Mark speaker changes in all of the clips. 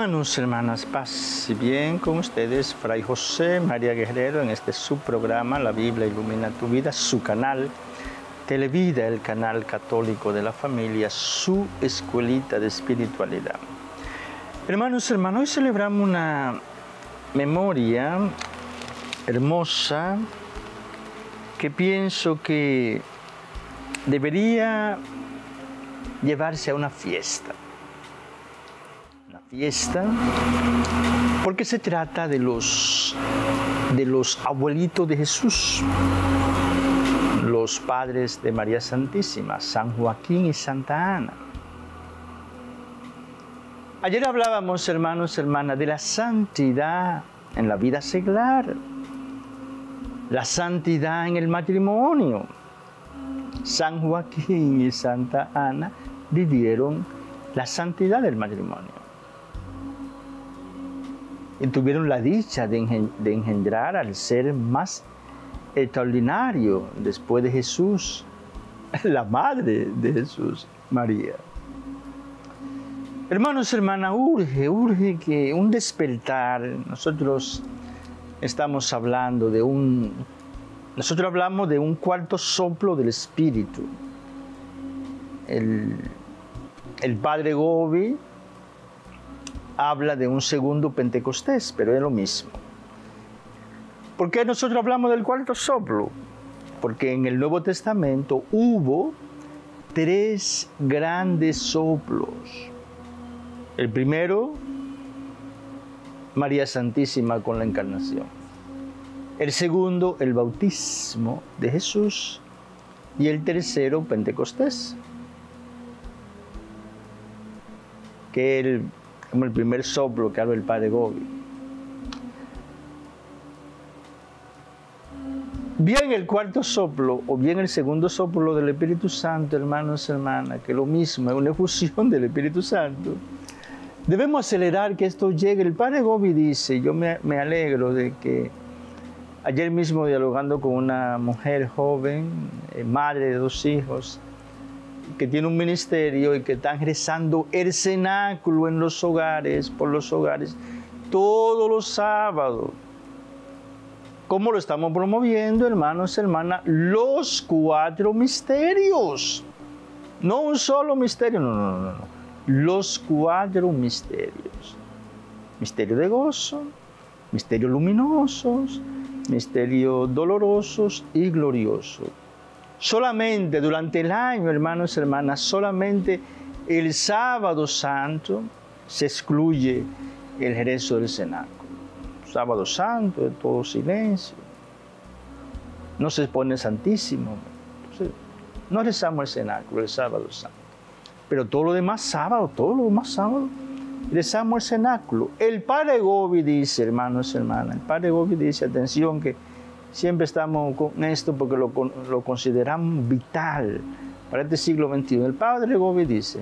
Speaker 1: Hermanos, hermanas, paz y bien con ustedes, Fray José María Guerrero, en este subprograma La Biblia Ilumina tu Vida, su canal Televida, el canal católico de la familia, su escuelita de espiritualidad. Hermanos, hermanos, hoy celebramos una memoria hermosa que pienso que debería llevarse a una fiesta fiesta porque se trata de los, de los abuelitos de Jesús, los padres de María Santísima, San Joaquín y Santa Ana. Ayer hablábamos, hermanos, hermanas, de la santidad en la vida seglar, la santidad en el matrimonio. San Joaquín y Santa Ana vivieron la santidad del matrimonio y tuvieron la dicha de, engendrar al ser más extraordinario después de Jesús, la madre de Jesús, María. Hermanos, hermanas, urge, urge que un despertar, nosotros estamos hablando de un, nosotros hablamos de un cuarto soplo del Espíritu. El, el Padre Gobi habla de un segundo Pentecostés, pero es lo mismo. ¿Por qué nosotros hablamos del cuarto soplo? Porque en el Nuevo Testamento hubo tres grandes soplos. El primero, María Santísima con la encarnación. El segundo, el bautismo de Jesús. Y el tercero, Pentecostés. Que el como el primer soplo que habla el padre Gobi. Bien el cuarto soplo o bien el segundo soplo del Espíritu Santo, hermanos y hermanas, que lo mismo, es una efusión del Espíritu Santo. Debemos acelerar que esto llegue. El padre Gobi dice, yo me, me alegro de que ayer mismo dialogando con una mujer joven, eh, madre de dos hijos, que tiene un ministerio y que están rezando el cenáculo en los hogares, por los hogares, todos los sábados. ¿Cómo lo estamos promoviendo, hermanos hermanas? Los cuatro misterios. No un solo misterio, no, no, no, no. Los cuatro misterios. Misterio de gozo, misterios luminosos, misterios dolorosos y gloriosos. Solamente durante el año, hermanos y hermanas, solamente el sábado santo se excluye el rezo del cenáculo. Sábado santo, de todo silencio. No se pone santísimo. no rezamos el cenáculo el sábado santo. Pero todo lo demás sábado, todo lo demás sábado, rezamos el cenáculo. El Padre Gobi dice, hermanos y hermanas, el Padre Gobi dice, atención que Siempre estamos con esto porque lo, lo consideramos vital para este siglo XXI. El padre Gobi dice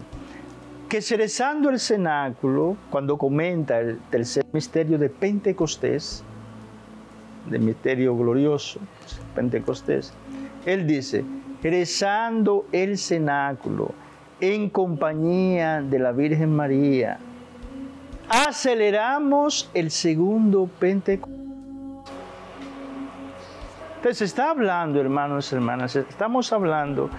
Speaker 1: que cerezando el cenáculo, cuando comenta el tercer misterio de Pentecostés, del misterio glorioso, Pentecostés, él dice, rezando el cenáculo en compañía de la Virgen María, aceleramos el segundo Pentecostés entonces, está hablando, hermanos y hermanas, estamos hablando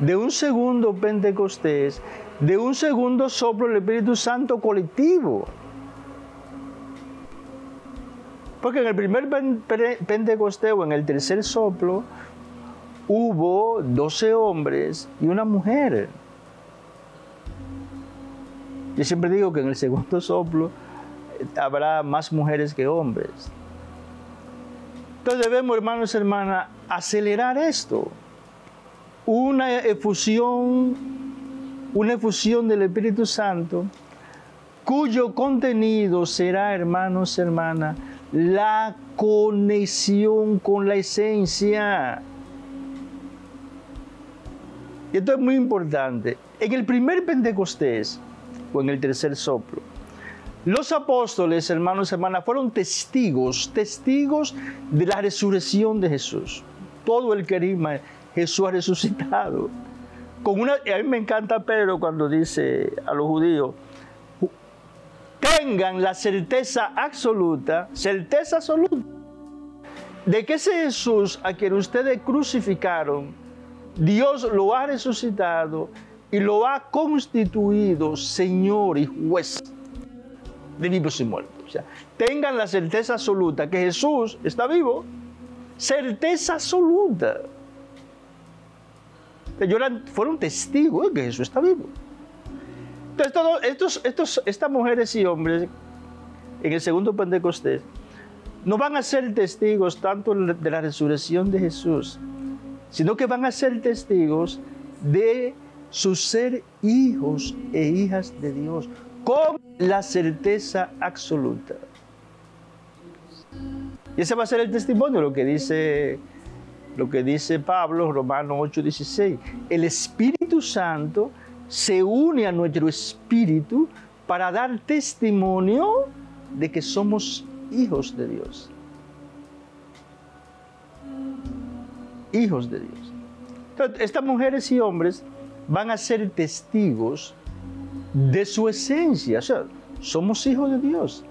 Speaker 1: de un segundo Pentecostés, de un segundo soplo del Espíritu Santo colectivo. Porque en el primer Pentecostés o en el tercer soplo hubo doce hombres y una mujer. Yo siempre digo que en el segundo soplo habrá más mujeres que hombres. Entonces debemos, hermanos y hermanas, acelerar esto. Una efusión, una efusión del Espíritu Santo, cuyo contenido será, hermanos y hermanas, la conexión con la esencia. Y esto es muy importante. En el primer Pentecostés, o en el tercer soplo, los apóstoles, hermanos y hermanas, fueron testigos, testigos de la resurrección de Jesús. Todo el querima, Jesús ha resucitado. Con una, a mí me encanta Pedro cuando dice a los judíos, tengan la certeza absoluta, certeza absoluta, de que ese Jesús a quien ustedes crucificaron, Dios lo ha resucitado y lo ha constituido Señor y juez de vivos y muertos. O sea, tengan la certeza absoluta que Jesús está vivo. Certeza absoluta. Fueron testigos de que Jesús está vivo. Entonces, todos estos, estos, estas mujeres y hombres en el segundo Pentecostés no van a ser testigos tanto de la resurrección de Jesús, sino que van a ser testigos de su ser hijos e hijas de Dios, con la certeza absoluta. Y ese va a ser el testimonio, lo que dice, lo que dice Pablo, Romanos 8:16. El Espíritu Santo se une a nuestro espíritu para dar testimonio de que somos hijos de Dios. Hijos de Dios. Entonces, estas mujeres y hombres van a ser testigos de su esencia. O sea, somos hijos de Dios.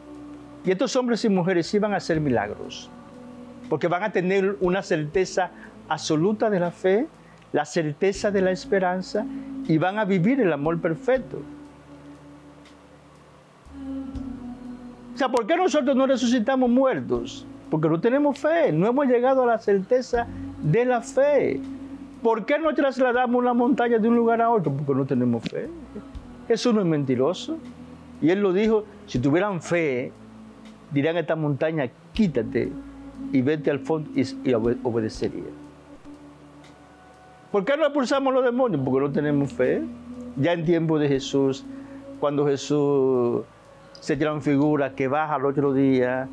Speaker 1: Y estos hombres y mujeres sí van a hacer milagros, porque van a tener una certeza absoluta de la fe, la certeza de la esperanza y van a vivir el amor perfecto. O sea, ¿por qué nosotros no resucitamos muertos? Porque no tenemos fe, no hemos llegado a la certeza de la fe. ¿Por qué no trasladamos la montaña de un lugar a otro? Porque no tenemos fe. Jesús no es mentiroso. Y él lo dijo, si tuvieran fe, dirán a esta montaña, quítate y vete al fondo y, obedecería. ¿Por qué no expulsamos los demonios? Porque no tenemos fe. Ya en tiempo de Jesús, cuando Jesús se transfigura, que baja al otro día,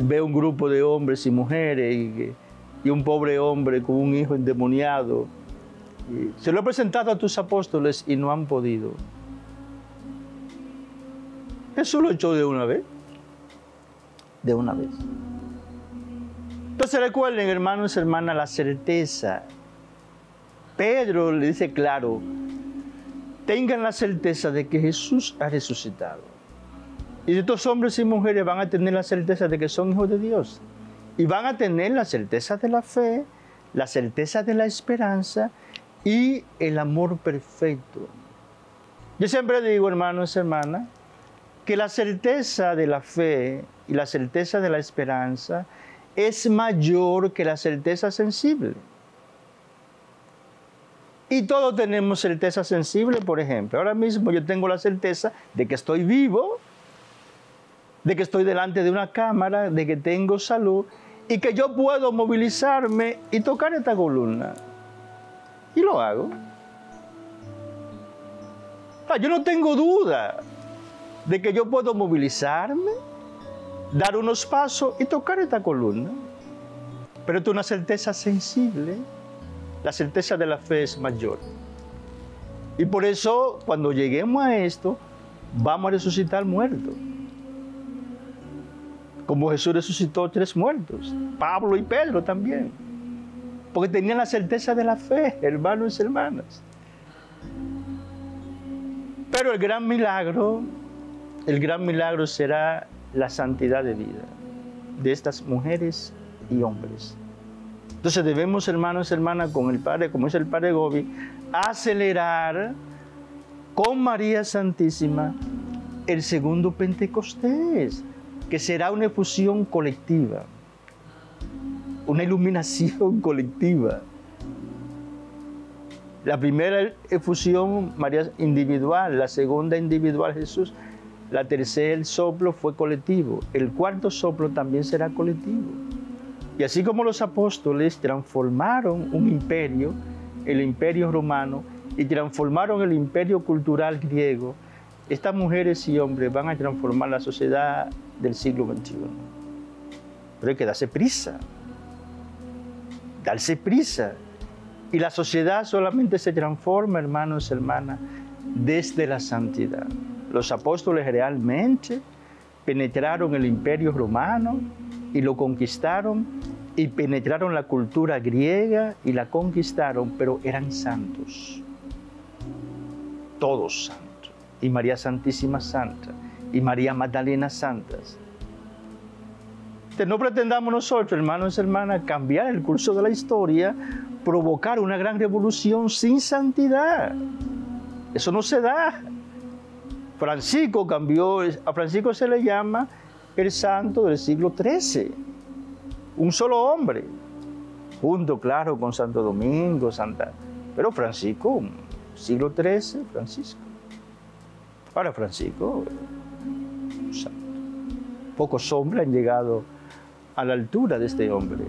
Speaker 1: ve un grupo de hombres y mujeres y, un pobre hombre con un hijo endemoniado. se lo he presentado a tus apóstoles y no han podido. Jesús lo echó de una vez. De una vez. Entonces recuerden, hermanos y hermanas, la certeza. Pedro le dice claro, tengan la certeza de que Jesús ha resucitado. Y estos hombres y mujeres van a tener la certeza de que son hijos de Dios. Y van a tener la certeza de la fe, la certeza de la esperanza y el amor perfecto. Yo siempre digo, hermanos y hermanas, que la certeza de la fe y la certeza de la esperanza es mayor que la certeza sensible. Y todos tenemos certeza sensible, por ejemplo. Ahora mismo yo tengo la certeza de que estoy vivo, de que estoy delante de una cámara, de que tengo salud y que yo puedo movilizarme y tocar esta columna. Y lo hago. yo no tengo duda de que yo puedo movilizarme, dar unos pasos y tocar esta columna. Pero es una certeza sensible, la certeza de la fe es mayor. Y por eso, cuando lleguemos a esto, vamos a resucitar muertos. Como Jesús resucitó tres muertos, Pablo y Pedro también. Porque tenían la certeza de la fe, hermanos y hermanas. Pero el gran milagro el gran milagro será la santidad de vida de estas mujeres y hombres. Entonces debemos, hermanos y hermanas, con el Padre, como es el Padre Gobi, acelerar con María Santísima el segundo Pentecostés, que será una efusión colectiva, una iluminación colectiva. La primera efusión, María individual, la segunda individual, Jesús, la tercer soplo fue colectivo. El cuarto soplo también será colectivo. Y así como los apóstoles transformaron un imperio, el imperio romano, y transformaron el imperio cultural griego, estas mujeres y hombres van a transformar la sociedad del siglo XXI. Pero hay que darse prisa, darse prisa. Y la sociedad solamente se transforma, hermanos y hermanas, desde la santidad los apóstoles realmente penetraron el imperio romano y lo conquistaron y penetraron la cultura griega y la conquistaron, pero eran santos. Todos santos. Y María Santísima Santa. y María Magdalena santas. no pretendamos nosotros, hermanos y hermanas, cambiar el curso de la historia, provocar una gran revolución sin santidad. Eso no se da. Francisco cambió, a Francisco se le llama el santo del siglo XIII, un solo hombre, junto, claro, con Santo Domingo, Santa. Pero Francisco, siglo XIII, Francisco. Ahora Francisco, un santo. Pocos hombres han llegado a la altura de este hombre.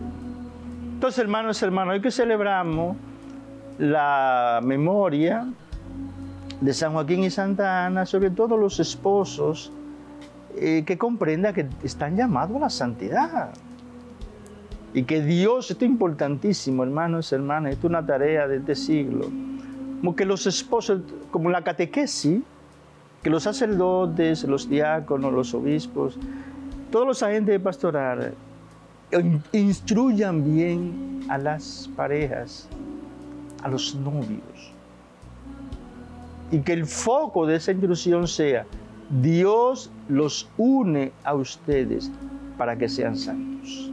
Speaker 1: Entonces, hermanos, hermanos, hoy que celebramos la memoria de San Joaquín y Santa Ana, sobre todo los esposos eh, que comprendan que están llamados a la santidad. Y que Dios, esto es importantísimo, hermanos, hermanas, esto es una tarea de este siglo. Como que los esposos, como la catequesis, que los sacerdotes, los diáconos, los obispos, todos los agentes de pastoral, instruyan bien a las parejas, a los novios y que el foco de esa instrucción sea, Dios los une a ustedes para que sean santos.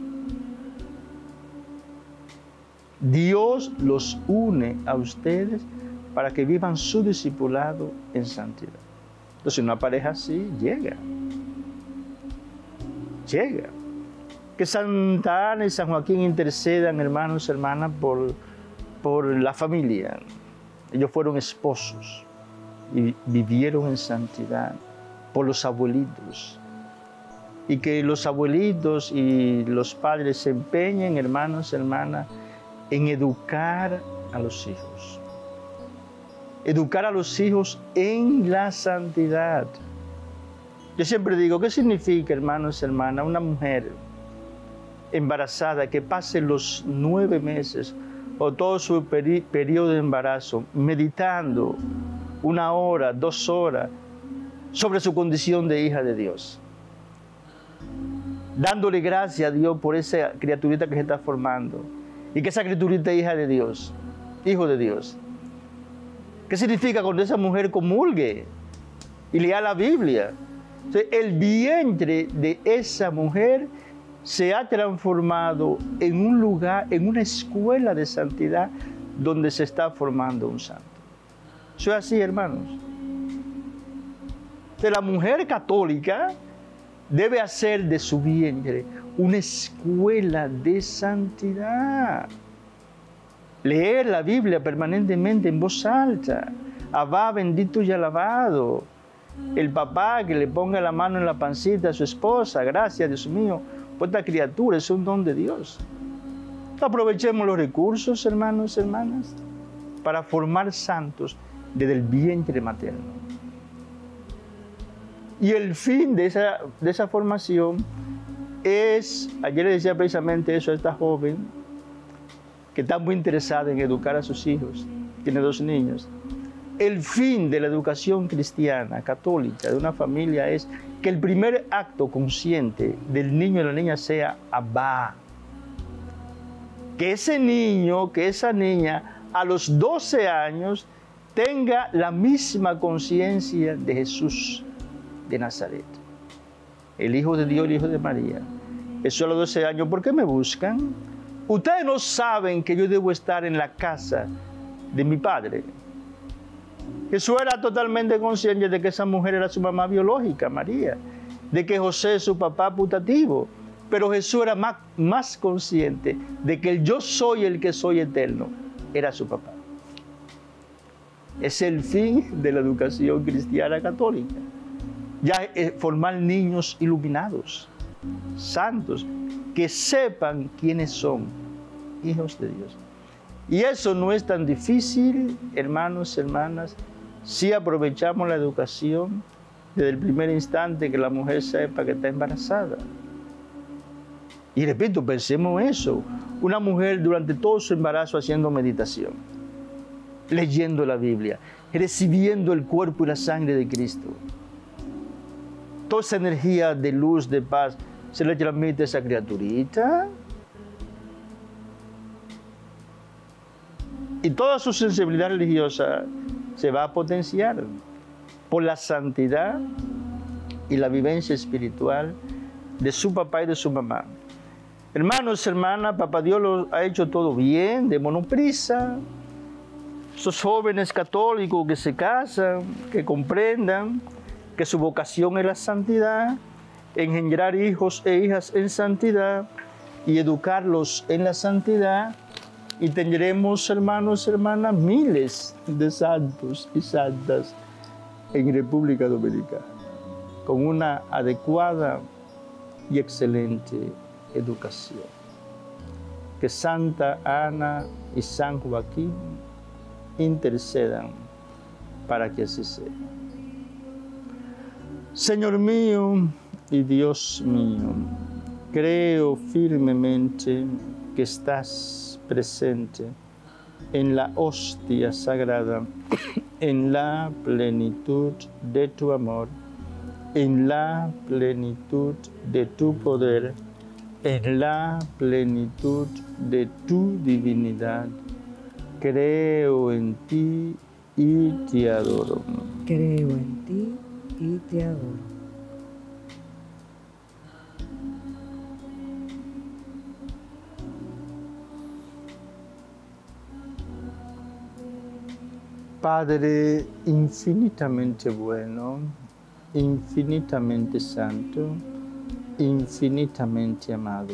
Speaker 1: Dios los une a ustedes para que vivan su discipulado en santidad. Entonces una pareja así llega. Llega. Que Santa Ana y San Joaquín intercedan, hermanos y hermanas, por, por la familia. Ellos fueron esposos y vivieron en santidad por los abuelitos. Y que los abuelitos y los padres se empeñen, hermanos, hermanas, en educar a los hijos. Educar a los hijos en la santidad. Yo siempre digo, ¿qué significa, hermanos, hermanas, una mujer embarazada que pase los nueve meses o todo su periodo de embarazo meditando una hora, dos horas, sobre su condición de hija de Dios. Dándole gracias a Dios por esa criaturita que se está formando. Y que esa criaturita es hija de Dios, hijo de Dios. ¿Qué significa cuando esa mujer comulgue y lea la Biblia? el vientre de esa mujer se ha transformado en un lugar, en una escuela de santidad donde se está formando un santo. Es así, hermanos. De la mujer católica debe hacer de su vientre una escuela de santidad. Leer la Biblia permanentemente en voz alta. Abba bendito y alabado. El papá que le ponga la mano en la pancita a su esposa. Gracias, Dios mío. Pues esta criatura es un don de Dios. Aprovechemos los recursos, hermanos, hermanas, para formar santos desde el vientre materno. Y el fin de esa, de esa formación es, ayer le decía precisamente eso a esta joven, que está muy interesada en educar a sus hijos, tiene dos niños. El fin de la educación cristiana, católica, de una familia es que el primer acto consciente del niño y la niña sea Abba. Que ese niño, que esa niña, a los 12 años, tenga la misma conciencia de Jesús de Nazaret, el Hijo de Dios, el Hijo de María. Eso a los 12 años, ¿por qué me buscan? Ustedes no saben que yo debo estar en la casa de mi padre. Jesús era totalmente consciente de que esa mujer era su mamá biológica, María, de que José es su papá putativo, pero Jesús era más, más consciente de que el yo soy el que soy eterno era su papá es el fin de la educación cristiana católica. Ya formar niños iluminados, santos, que sepan quiénes son hijos de Dios. Y eso no es tan difícil, hermanos, hermanas, si aprovechamos la educación desde el primer instante que la mujer sepa que está embarazada. Y repito, pensemos eso, una mujer durante todo su embarazo haciendo meditación leyendo la Biblia, recibiendo el cuerpo y la sangre de Cristo. Toda esa energía de luz, de paz, se le transmite a esa criaturita. Y toda su sensibilidad religiosa se va a potenciar por la santidad y la vivencia espiritual de su papá y de su mamá. Hermanos, hermanas, papá Dios lo ha hecho todo bien, de monoprisa. Esos jóvenes católicos que se casan, que comprendan que su vocación es la santidad, engendrar hijos e hijas en santidad y educarlos en la santidad. Y tendremos, hermanos, hermanas, miles de santos y santas en República Dominicana, con una adecuada y excelente educación. Que Santa Ana y San Joaquín intercedan para que así sea. Señor mío y Dios mío, creo firmemente que estás presente en la hostia sagrada, en la plenitud de tu amor, en la plenitud de tu poder en la plenitud de tu divinidad. Creo en ti y te adoro.
Speaker 2: Creo en ti y te adoro.
Speaker 1: Padre infinitamente bueno, infinitamente santo, infinitamente amado,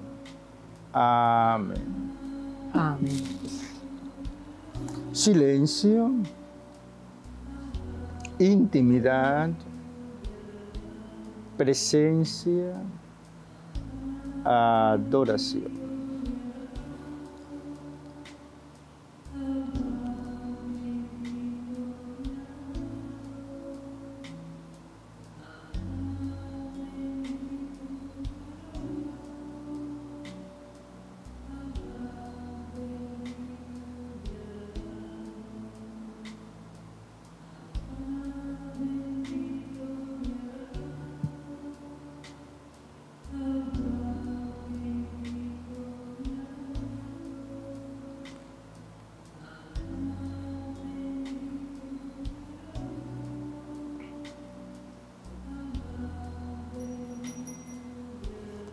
Speaker 1: Amén.
Speaker 2: Amén.
Speaker 1: Silencio, intimidad, presencia, adoración.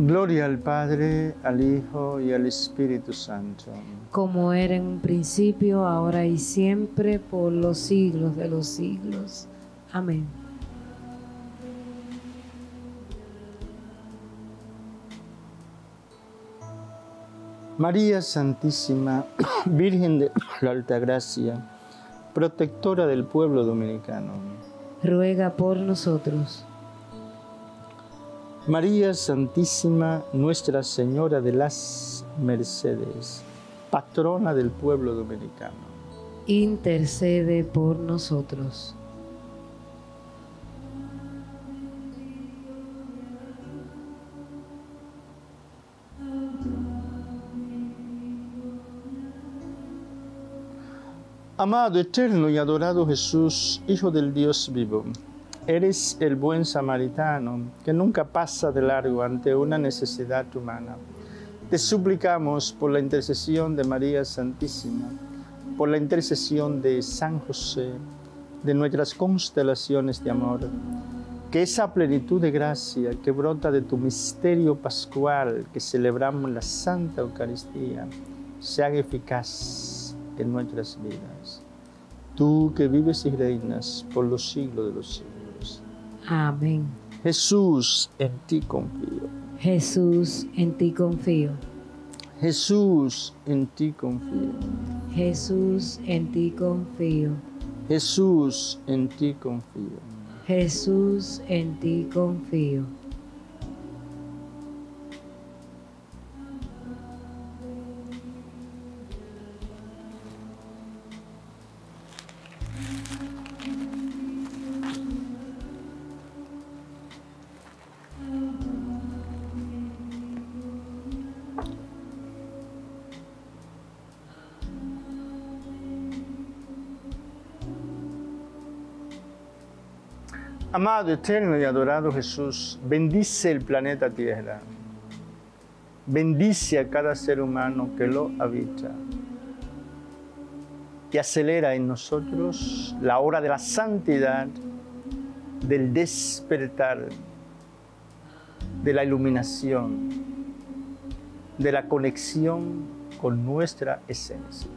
Speaker 1: Gloria al Padre, al Hijo y al Espíritu Santo.
Speaker 2: Como era en un principio, ahora y siempre, por los siglos de los siglos. Amén.
Speaker 1: María Santísima, Virgen de la Alta Gracia, protectora del pueblo dominicano.
Speaker 2: Ruega por nosotros.
Speaker 1: María Santísima, Nuestra Señora de las Mercedes, patrona del pueblo dominicano.
Speaker 2: Intercede por nosotros.
Speaker 1: Amado, eterno y adorado Jesús, Hijo del Dios vivo, eres el buen samaritano que nunca pasa de largo ante una necesidad humana. Te suplicamos por la intercesión de María Santísima, por la intercesión de San José, de nuestras constelaciones de amor, que esa plenitud de gracia que brota de tu misterio pascual que celebramos la Santa Eucaristía, sea eficaz en nuestras vidas tú que vives y reinas por los siglos de los siglos.
Speaker 2: Amén.
Speaker 1: Jesús, en ti confío.
Speaker 2: Jesús, en ti confío.
Speaker 1: Jesús, en ti confío.
Speaker 2: Jesús, en ti confío.
Speaker 1: Jesús, en ti confío.
Speaker 2: Jesús, en ti confío.
Speaker 1: Amado, eterno y adorado Jesús, bendice el planeta Tierra. Bendice a cada ser humano que lo habita. Y acelera en nosotros la hora de la santidad, del despertar, de la iluminación, de la conexión con nuestra esencia.